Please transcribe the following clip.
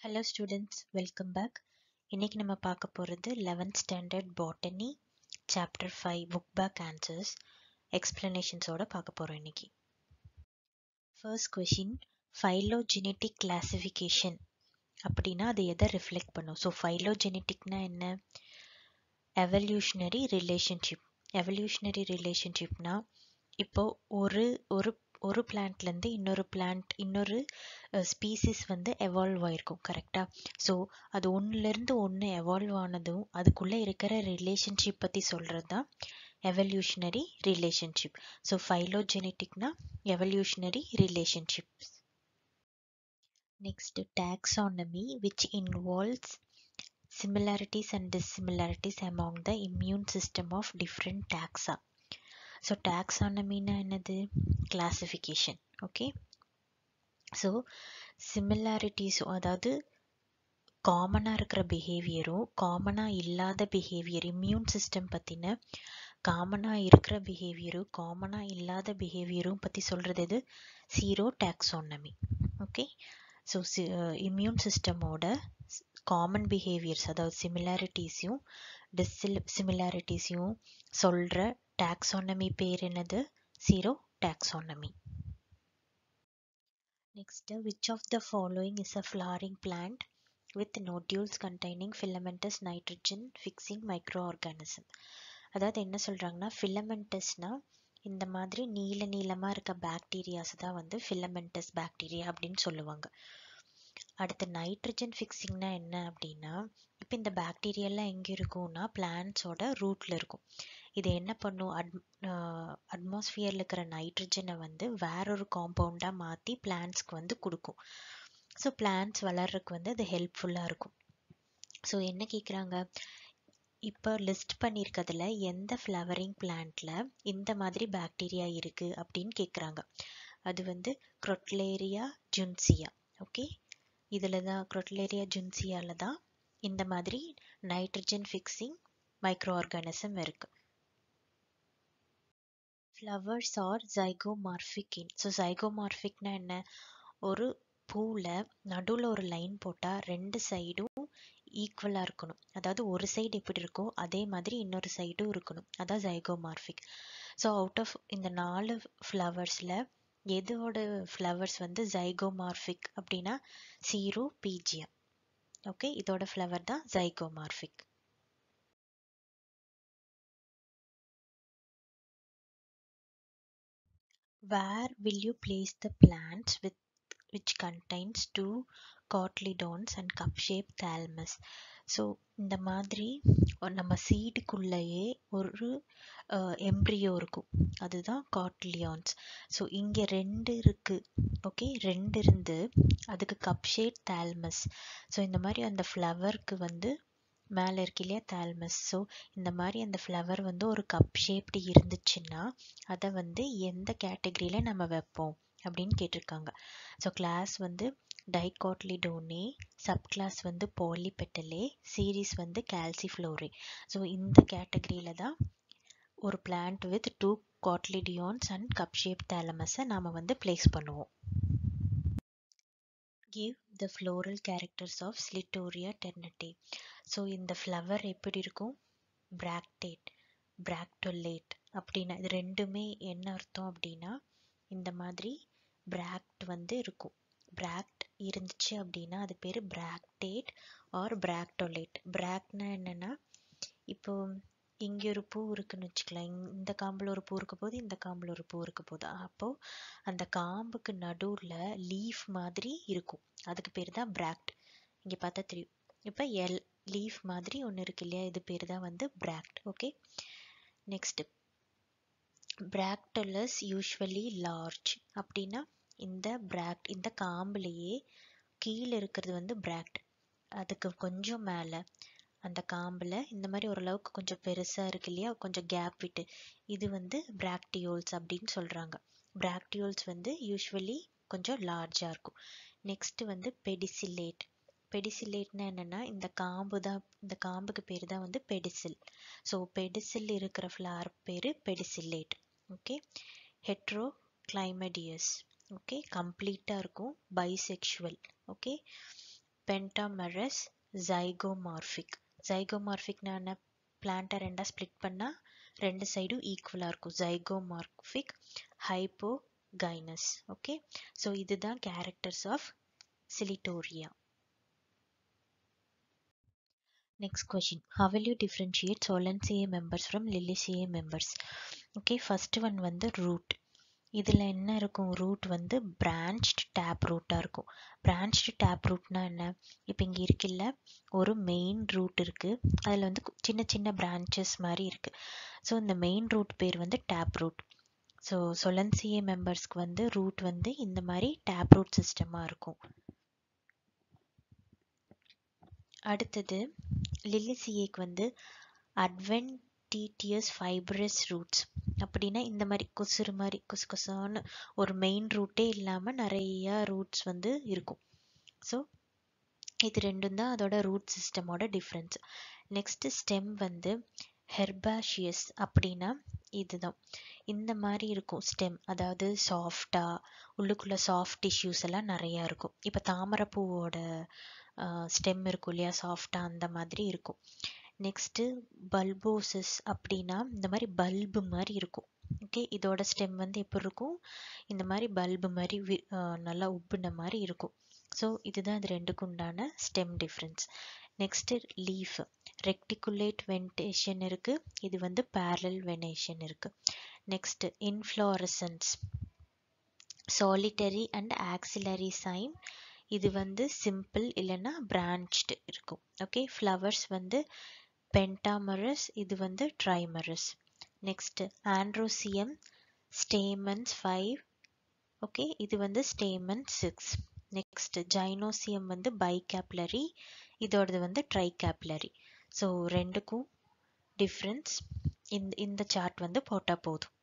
Hello students welcome back இன்றைக்கி நம்ம பார்க்க போகிறது eleventh standard botany chapter five book back answers எக்ஸ்ப்ளனேஷன்ஸோட பார்க்க போகிறோம் இன்னைக்கு. ஃபர்ஸ்ட் கொஷின் ஃபைலோஜெனட்டிக் கிளாசிஃபிகேஷன் அப்படின்னா அது எதை ரிஃப்ளெக்ட் பண்ணும்? ஸோ ஃபைலோஜெனட்டிக்னா என்ன? எவல்யூஷனரி ரிலேஷன்ஷிப் எவல்யூஷனரி ரிலேஷன்ஷிப்னா இப்போ ஒரு ஒரு ஒரு பிளான்ட்லேருந்து இன்னொரு பிளான்ட் இன்னொரு ஸ்பீசிஸ் வந்து எவால்வ் ஆயிருக்கும் கரெக்டாக ஸோ அது ஒன்றுலேருந்து ஒன்று எவால்வ் ஆனதும் அதுக்குள்ளே இருக்கிற ரிலேஷன்ஷிப் பற்றி சொல்கிறது தான் evolutionary relationship so ஃபைலோஜெனட்டிக்னா evolutionary relationships next taxonomy which involves similarities and dissimilarities among the immune system of different taxa. So டாக்ஸானமின்னா என்னது? கிளாசிஃபிகேஷன் ஓகே ஸோ சிமிலாரிட்டிஸ் அதாவது காமனாக இருக்கிற பிஹேவியரும் காமனாக இல்லாத பிஹேவியர் இம்யூன் சிஸ்டம் பற்றின காமனாக இருக்கிற பிஹேவியரும் காமனாக இல்லாத பிஹேவியரும் பற்றி சொல்கிறது எது? Zero taxonomy okay so C immune சிஸ்டமோட காமன் பிஹேவியர்ஸ் அதாவது சிமிலாரிட்டிஸையும் டிஸ்ஸில் சிமிலாரிட்டிஸையும் சொல்கிற டாக்ஸானமி பேர் என்னது? Serotaxonomy next which of the following is a flowering plant with nodules containing filamentous nitrogen fixing microorganism அதாவது என்ன சொல்கிறாங்கன்னா ஃபிலமெண்டஸ்னால் இந்த மாதிரி நீல நீளமாக இருக்க பாக்டீரியாஸ் தான் வந்து ஃபிலமெண்டஸ் பாக்டீரியா அப்படின்னு சொல்லுவாங்க. அடுத்து நைட்ரஜன் ஃபிக்ஸிங்னா என்ன அப்படின்னா இப்போ இந்த பாக்டீரியெல்லாம் எங்கே இருக்கும்னா பிளான்ட்ஸோட ரூட்டில் இருக்கும். இது என்ன பண்ணும்? அட் அட்மாஸ்ஃபியரில் இருக்கிற நைட்ரஜனை வந்து வேறொரு காம்பவுண்டாக மாற்றி பிளான்ட்ஸ்க்கு வந்து கொடுக்கும். ஸோ பிளான்ட்ஸ் வளர்றதுக்கு வந்து அது ஹெல்ப்ஃபுல்லாக இருக்கும். ஸோ என்ன கேட்குறாங்க இப்போ லிஸ்ட் பண்ணியிருக்கிறதுல எந்த ஃப்ளவரிங் பிளான்ட்டில் இந்த மாதிரி பாக்டீரியா இருக்குது அப்படின்னு கேட்குறாங்க அது வந்து க்ரொட்லேரியா ஜுன்சியா ஓகே இதில் தான் க்ரொட்லேரியா ஜுன்சியாவில் தான் இந்த மாதிரி நைட்ரஜன் ஃபிக்ஸிங் மைக்ரோ ஆர்கானிசம் இருக்குது flowers are zygomorphic in so ஜைகோமார்ஃபிக்னா என்ன? ஒரு பூவில் நடுவில் ஒரு லைன் போட்டால் ரெண்டு சைடும் ஈக்குவலாக இருக்கணும். அதாவது ஒரு சைடு எப்படி இருக்கோ அதே மாதிரி இன்னொரு சைடும் இருக்கணும். அதான் ஜைகோமார்ஃபிக் ஸோ அவுட் ஆஃப் இந்த நாலு ஃப்ளவர்ஸில் எதோட ஃப்ளவர்ஸ் வந்து ஜைகோமார்ஃபிக் அப்படின்னா? சீரோ பீஜியம் ஓகே இதோட ஃப்ளவர் தான் zygomorphic where will you place the plants with which contains two cotyledons and cup shaped thalamus? So இந்த மாதிரி நம்ம சீடுக்குள்ளேயே ஒரு எம்ப்ரியோ இருக்கும். அதுதான் காட்லியான்ஸ் ஸோ இங்கே ரெண்டு இருக்குது ஓகே ரெண்டு இருந்து அதுக்கு கப் ஷேட் தால்மஸ் ஸோ இந்த மாதிரி அந்த ஃப்ளவருக்கு வந்து மேலே இருக்கு இல்லையா தால்மஸ் ஸோ இந்த மாதிரி அந்த ஃப்ளவர் வந்து ஒரு கப் ஷேப்டு இருந்துச்சுன்னா அதை வந்து எந்த கேட்டகரியில் நம்ம வைப்போம் அப்படின்னு கேட்டிருக்காங்க. ஸோ கிளாஸ் வந்து டைகாட்லிடோனே சப் கிளாஸ் வந்து பாலிபெட்டலே சீரீஸ் வந்து கால்சிஃப்ளோரே ஸோ இந்த கேட்டகரியில் தான் ஒரு plant with two cotyledons and cup shaped தேலமஸை நாம் வந்து பிளேஸ் பண்ணுவோம். Give the floral characters of Clitoria ternatea so இந்த ஃப்ளவர் எப்படி இருக்கும்? பிராக்டேட் பிராக்டோலேட் அப்படின்னா இது ரெண்டுமே என்ன அர்த்தம் அப்படின்னா இந்த மாதிரி பிராக்ட் வந்து இருக்கும். பிராக்ட் இருந்துச்சு அப்படின்னா அது பேர் பிராக்டேட் ஆர் பிராக்டோலேட் பிராக்ட்னா என்னன்னா இப்போ இங்கே ஒரு பூ இருக்குன்னு வச்சுக்கலாம். இந்த காம்பில் ஒரு பூ இருக்க போது இந்த காம்பில் ஒரு பூ இருக்க போது. அப்போது அந்த காம்புக்கு நடுவில் லீஃப் மாதிரி இருக்கும். அதுக்கு பேர் தான் பிராக்ட் இங்கே பார்த்தா தெரியும். இப்போ எல் லீஃப் மாதிரி ஒன்று இருக்கு இல்லையா? இது பேர் தான் வந்து bract okay next bracteoles usually large அப்படின்னா இந்த பிராக்ட் இந்த காம்புலேயே கீழே இருக்கிறது வந்து பிராக்ட் அதுக்கு கொஞ்சம் மேலே. அந்த காம்பில் இந்த மாதிரி ஓரளவுக்கு கொஞ்சம் பெருசாக இருக்கு இல்லையா? கொஞ்சம் கேப் விட்டு. இது வந்து பிராக்டியோல்ஸ் அப்படின்னு சொல்கிறாங்க பிராக்டியோல்ஸ் வந்து யூஸ்வலி கொஞ்சம் லார்ஜாக இருக்கும். நெக்ஸ்ட் வந்து பெடிசிலேட் பெடிசிலேட்னா என்னென்னா இந்த காம்பு தான் இந்த காம்புக்கு பேர் தான் வந்து பெடிசில். ஸோ பெடிசில் இருக்கிற ஃப்ளவர் பேர் pedicellate okay heterochlamydeous okay கம்ப்ளீட்டாக இருக்கும். பைசெக்ஷுவல் ஓகே பென்டாமெரஸ் ஜைகோமார்ஃபிக் ஜைகோமார்பிக்னா என்ன? பிளான்ட்டை ரெண்டாக ஸ்ப்ளிட் பண்ணால் ரெண்டு சைடும் ஈக்குவலாக இருக்கும். ஜைகோமார்பிக் ஹைப்போகைனஸ் ஓகே ஸோ இதுதான் characters of Clitoria Next question. How will you differentiate Solanaceae members from Liliaceae members? Okay, first one வந்து root. இதில் என்ன இருக்கும்? ரூட் வந்து branched டேப் ரூட்டாக இருக்கும். பிரான்ச்டு டேப் நான் என்ன? இப்போ இங்கே இருக்கில்ல ஒரு மெயின் ரூட் இருக்குது அதில் வந்து சின்ன சின்ன branches மாதிரி இருக்குது ஸோ இந்த மெயின் ரூட் பேர் வந்து டேப் ரூட் ஸோ சொலன்சிஏ மெம்பர்ஸ்க்கு வந்து ரூட் வந்து இந்த மாதிரி டேப் ரூட் சிஸ்டமாக இருக்கும். அடுத்தது லிலிசிஏக்கு வந்து அட்வென்டிட்டியஸ் ஃபைப்ரஸ் ரூட்ஸ் அப்படின்னா இந்த மாதிரி கொசுறு மாதிரி கொசு கொசான்னு ஒரு மெயின் ரூட்டே இல்லாமல் நிறையா ரூட்ஸ் வந்து இருக்கும். ஸோ இது ரெண்டும் தான் அதோட ரூட் சிஸ்டமோட டிஃப்ரென்ஸ் நெக்ஸ்ட்டு ஸ்டெம் வந்து ஹெர்பாஷியஸ் அப்படின்னா இதுதான். இந்த மாதிரி இருக்கும் ஸ்டெம் அதாவது சாஃப்டாக உள்ளுக்குள்ளே சாஃப்ட் டிஷ்யூஸ் எல்லாம் நிறையா இருக்கும். இப்போ தாமரைப்பூவோட ஸ்டெம் இருக்கும் இல்லையா? சாஃப்டாக அந்த மாதிரி இருக்கும். நெக்ஸ்ட்டு பல்போசஸ் அப்படின்னா இந்த மாதிரி பல்பு மாதிரி இருக்கும். ஓகே இதோட ஸ்டெம் வந்து எப்படி இருக்கும்? இந்த மாதிரி பல்பு மாதிரி நல்லா உப்புன மாதிரி இருக்கும். ஸோ இதுதான் இது ரெண்டுக்கு உண்டான stem difference next leaf reticulate venation இருக்குது இது வந்து பேரல் வெனேஷன் இருக்குது next inflorescence solitary and axillary cyme இது வந்து சிம்பிள் இல்லைன்னா பிரான்ச்டு இருக்கும். ஓகே ஃப்ளவர்ஸ் வந்து பென்டாமரஸ் இது வந்து trimerous next androecium stamens five okay இது வந்து ஸ்டேமன் சிக்ஸ் நெக்ஸ்ட் ஜைனோசியம் வந்து பைகேப்லரி இதோடது வந்து ட்ரைகேப்லரி ஸோ ரெண்டுக்கும் டிஃப்ரென்ஸ் இந்த இந்த சார்ட் வந்து போட்டால் போதும்.